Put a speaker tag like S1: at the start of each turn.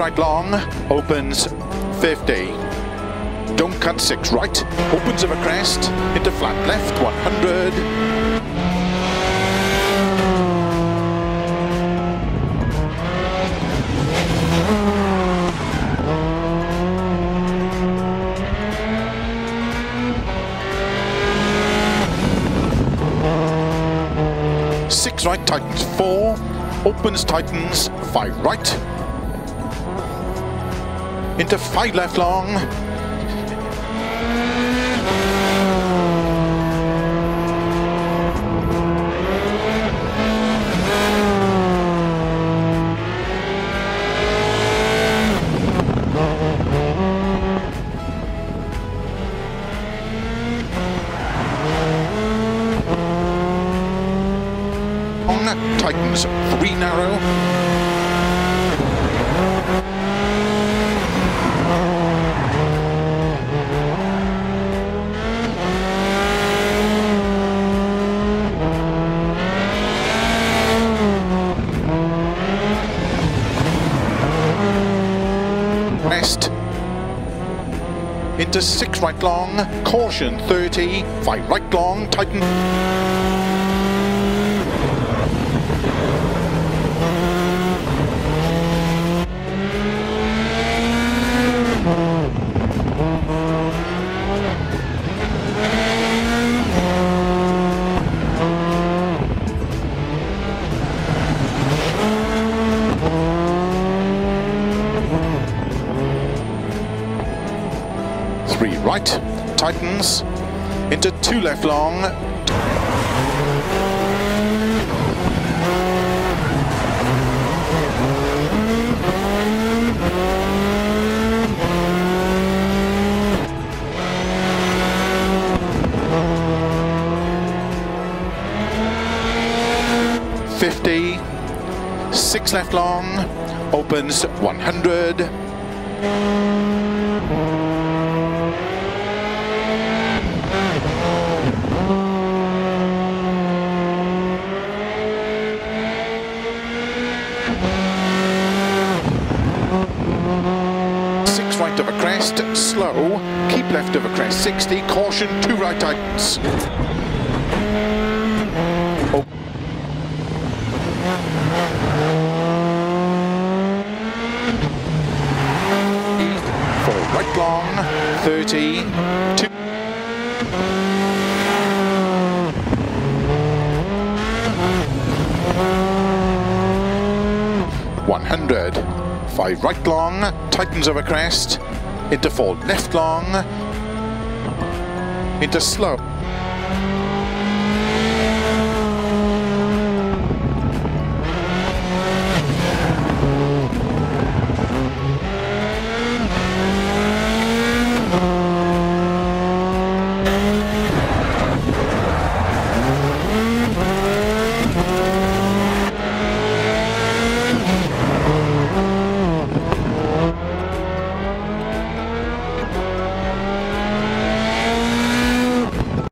S1: right long, opens 50. Don't cut six right, opens of a crest, into flat left 100. Six right, tightens four, opens, tightens, five right, into five left long, long, tightens three narrow, into six right long, caution 30, five right long, tighten. three right, tightens, into two left long, Fifty, six left long, opens 100. right of a crest, slow, keep left of a crest, 60, caution, two right tightens. Oh. Four right long, 30, two. One hundred. Five right long, tightens a crest, into four left long, into slow.